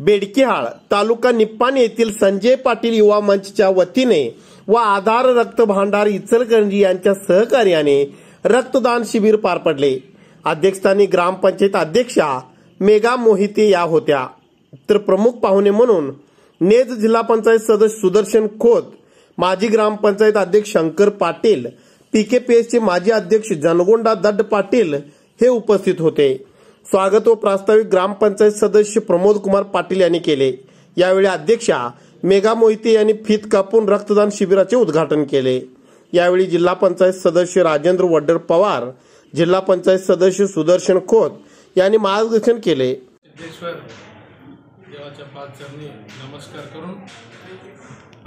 बेडकेहाळ तालुका निप्पाण येथील संजय पाटील युवा मंचच्या वतीने व आधार रक्त भांडार इचलकरंजी यांच्या सहकार्याने रक्तदान शिबिर पार पडले. अध्यक्षस्थानी ग्रामपंचायत अध्यक्षा मेघा मोहिते या होत्या. तर प्रमुख पाहुणे म्हणून नेज जिल्हा पंचायत सदस्य सुदर्शन खोत माजी ग्रामपंचायत अध्यक्ष शंकर पाटील पीकेपीएसचे माजी अध्यक्ष जनगोंडा दड्ड पाटील हे उपस्थित होते. स्वागत व प्रास्ताविक ग्रामपंचायत सदस्य प्रमोद कुमार पाटील यांनी केले. यावेळी अध्यक्षा मेघा मोहिते यांनी फीत कापून रक्तदान शिबिराचे उद्घाटन केले. यावेळी जिल्हा पंचायत सदस्य राजेंद्र वड्डर पवार जिल्हा पंचायत सदस्य सुदर्शन खोत यांनी मार्गदर्शन केले. देवाच्या पाच चरणी नमस्कार करून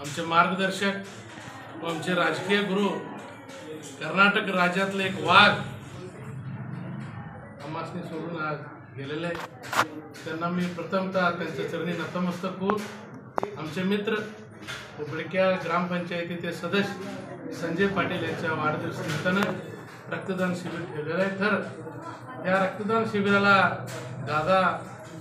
आमचे मार्गदर्शक व आमचे राजकीय गुरु कर्नाटक राज्यातले एक वाघ तपासणी सोडून आज गेलेले आहे. त्यांना मी प्रथमतः त्यांच्या चरणी नतमस्तक होऊन आमचे मित्र उपळक्या ग्रामपंचायतीचे सदस्य संजय पाटील यांच्या वाढदिवसानिमित्तानं रक्तदान शिबिर ठेवलेलं आहे तर या रक्तदान शिबिराला दादा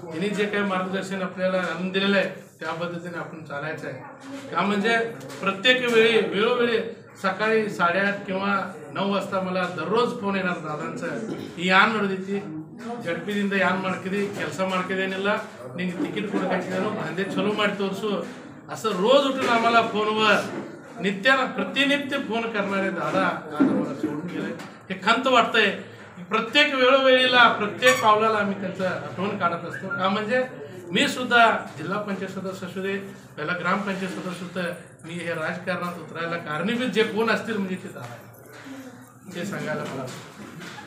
यांनी जे काही मार्गदर्शन आपल्याला आणून दिलेलं आहे त्या पद्धतीने आपण चालायचं आहे का म्हणजे प्रत्येक वेळी वेळोवेळी सकाळी साडेआठ किंवा नऊ वाजता मला दररोज ಫೋನ್ ಏನಾರು ದಾದಂತ ಈ ಯಾನ್ ನೋಡಿದೈತಿ ಜಡ್ಪಿದಿಂದ ಯಾನ್ ಮಾಡ್ಕಿದಿ ಕೆಲಸ ಮಾಡ್ಕಿದೇನಿಲ್ಲ ನಿಂಗೆ तिकीट ಕೊಡಬೇಕಾಗಿದ್ದೇನು ಅಂದೆ ಚಲೋ ಮಾಡಿ ತೋರಿಸು असं रोज उठून आम्हाला फोनवर नित्या प्रतिनित्य फोन करणारे दादा आज आम्हाला सोडून गेले हे खंत वाटतंय प्रत्येक वेळोवेळीला प्रत्येक पावलाला आम्ही त्यांचं आठवण काढत असतो का म्हणजे मी सुद्धा जिल्हा पंचायत सदस्य असू दे पहिला ग्रामपंचायत सदस्य होतं. मी हे राजकारणात उतरायला कारणीभूत जे कोण असतील म्हणजे ते दादा ते सांगायला मला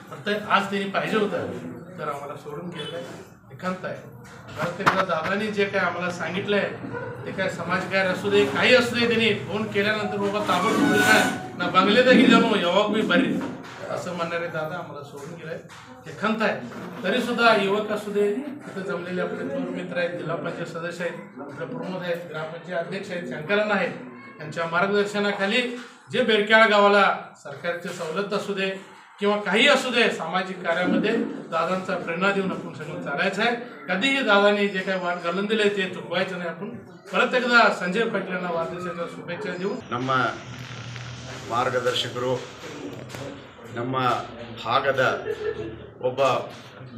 फक्त आज त्यांनी पाहिजे होतं तर आम्हाला सोडून गेलं एकांत आहे. परत एकदा दादानी जे काय आम्हाला सांगितलंय ते काय समाजकार असू दे काही असू दे त्यांनी फोन केल्यानंतर बाबा ताबडतोब ना बंगले बंगल्यातही जाणू यावं मी बरी. असं म्हणणारे दादा आम्हाला सोडून गेलाय हे खंत आहे तरी सुद्धा युवक असू दे तिथे जमलेले आपले थोर मित्र आहेत जिल्हा पंचायत सदस्य आहेत आपले प्रमुख आहेत ग्रामपंचायत अध्यक्ष आहेत शंकरण्ण आहेत यांच्या मार्गदर्शनाखाली जे बेरक्याळ गावाला सरकारचे सवलत असू दे किंवा काही असू दे सामाजिक कार्यामध्ये दादांचा प्रेरणा देऊन आपण सगळं चालायचं आहे कधीही दादाने जे काही वाट घालून दिले ते चुकवायचं नाही आपण परत एकदा संजय पाटील यांना वाढदिवसाच्या शुभेच्छा देऊन ನಮ್ಮ ಮಾರ್ಗದರ್ಶಕರು ನಮ್ಮ ಭಾಗದ ಒಬ್ಬ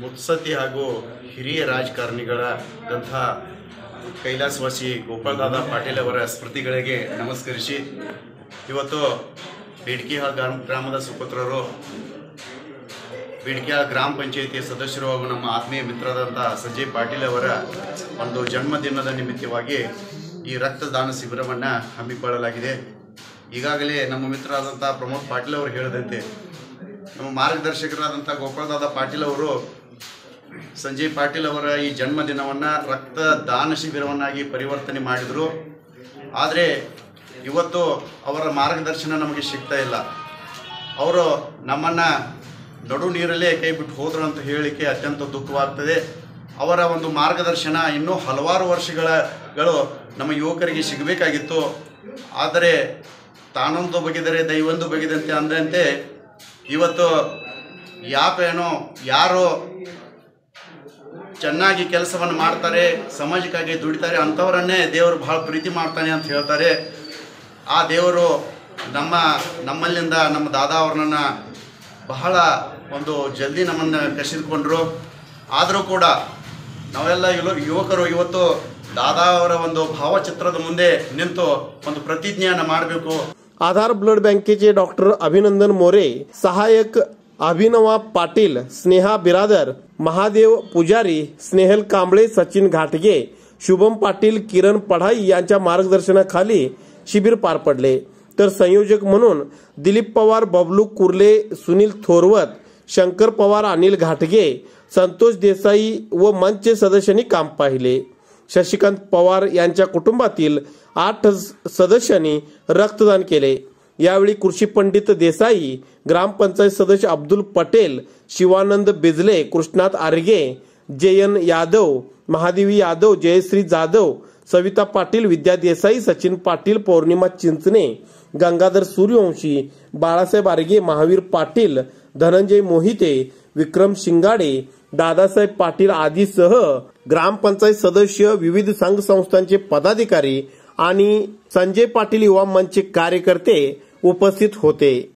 ಮುತ್ಸತಿ ಹಾಗೂ ಹಿರಿಯ ರಾಜಕಾರಣಿಗಳಾದಂಥ ಕೈಲಾಸವಾಸಿ ಗೋಪಾಲದಾದ ಪಾಟೀಲ್ ಅವರ ಸ್ಮೃತಿಗಳಿಗೆ ನಮಸ್ಕರಿಸಿ. ಇವತ್ತು ಬೇಡಿಕೆಹಾಳ್ ಗ್ರಾಮ, ಗ್ರಾಮದ ಸುಪುತ್ರರು ಬಿಡ್ಕ್ಯಾ ಗ್ರಾಮ ಪಂಚಾಯಿತಿಯ ಸದಸ್ಯರು ಹಾಗೂ ನಮ್ಮ ಆತ್ಮೀಯ ಮಿತ್ರರಾದಂಥ ಸಂಜಯ್ ಪಾಟೀಲ್ ಅವರ ಒಂದು ಜನ್ಮದಿನದ ನಿಮಿತ್ತವಾಗಿ ಈ ರಕ್ತದಾನ ಶಿಬಿರವನ್ನು ಹಮ್ಮಿಕೊಳ್ಳಲಾಗಿದೆ. ಈಗಾಗಲೇ ನಮ್ಮ ಮಿತ್ರರಾದಂಥ ಪ್ರಮೋದ್ ಪಾಟೀಲ್ ಅವರು ಹೇಳಿದಂತೆ ನಮ್ಮ ಮಾರ್ಗದರ್ಶಕರಾದಂಥ ಗೋಪಾಲದಾದ ಪಾಟೀಲ್ ಅವರು, ಸಂಜಯ್ ಪಾಟೀಲ್ ಅವರ ಈ ಜನ್ಮದಿನವನ್ನು ರಕ್ತದಾನ ಶಿಬಿರವನ್ನಾಗಿ ಪರಿವರ್ತನೆ ಮಾಡಿದರು. ಆದರೆ ಇವತ್ತು ಅವರ ಮಾರ್ಗದರ್ಶನ ನಮಗೆ ಸಿಗ್ತಾ ಇಲ್ಲ. ಅವರು ನಮ್ಮನ್ನು ನಡು ನೀರಲ್ಲೇ ಕೈ ಬಿಟ್ಟು ಹೋದರು ಅಂತ ಹೇಳಿಕೆ ಅತ್ಯಂತ ದುಃಖವಾಗ್ತದೆ. ಅವರ ಒಂದು ಮಾರ್ಗದರ್ಶನ ಇನ್ನೂ ಹಲವಾರು ವರ್ಷಗಳಗಳು ನಮ್ಮ ಯುವಕರಿಗೆ ಸಿಗಬೇಕಾಗಿತ್ತು. ಆದರೆ ತಾನೊಂದು ಬಗೆದರೆ ದೈವೊಂದು ಬಗೆದಂತೆ ಅಂದಂತೆ ಇವತ್ತು ಯಾಪೇನೋ ಯಾರು ಚೆನ್ನಾಗಿ ಕೆಲಸವನ್ನು ಮಾಡ್ತಾರೆ ಸಮಾಜಕ್ಕಾಗಿ ದುಡಿತಾರೆ, ಅಂಥವರನ್ನೇ ದೇವರು ಬಹಳ ಪ್ರೀತಿ ಮಾಡ್ತಾನೆ ಅಂತ ಹೇಳ್ತಾರೆ. ಆ ದೇವರು ನಮ್ಮ, ನಮ್ಮಲ್ಲಿಂದ ನಮ್ಮ ದಾದಾ ಅವ್ರನ್ನ ಬಹಳ ಒಂದು ಜಲ್ದಿ ನಮ್ಮನ್ನು ಕಸಿದುಕೊಂಡ್ರು. ಆದರೂ ಕೂಡ ನಾವೆಲ್ಲ ಯುವ ಯುವಕರು ಇವತ್ತು ದಾದಾ ಅವರ ಒಂದು ಭಾವಚಿತ್ರದ ಮುಂದೆ ನಿಂತು ಒಂದು ಪ್ರತಿಜ್ಞೆಯನ್ನು ಮಾಡಬೇಕು. आधार ब्लड बँकेचे डॉक्टर अभिनंदन मोरे सहाय्यक अभिनवा पाटील स्नेहा बिरादर महादेव पुजारी स्नेहल कांबळे सचिन घाटगे शुभम पाटील किरण पढाई यांच्या मार्गदर्शनाखाली शिबिर पार पडले. तर संयोजक म्हणून दिलीप पवार बबलू कुर्ले सुनील थोरवत शंकर पवार अनिल घाटगे संतोष देसाई व मंचचे सदस्यांनी काम पाहिले. शशिकांत पवार यांच्या कुटुंबातील आठ सदस्यांनी रक्तदान केले. यावेळी कृषी पंडित देसाई ग्रामपंचायत सदस्य अब्दुल पटेल शिवानंद बिजले कृष्णात आर्गे जयन यादव महादेवी यादव जयश्री जाधव सविता पाटील विद्या देसाई सचिन पाटील पौर्णिमा चिंचणे गंगाधर सूर्यवंशी बाळासाहेब आर्गे महावीर पाटील धनंजय मोहिते विक्रम शिंगाडे दादासाहेब पाटील आदीसह ग्रामपंचायत सदस्य विविध संघ संस्थांचे पदाधिकारी आणि संजय पाटील युवा मंच कार्यकर्ते उपस्थित होते.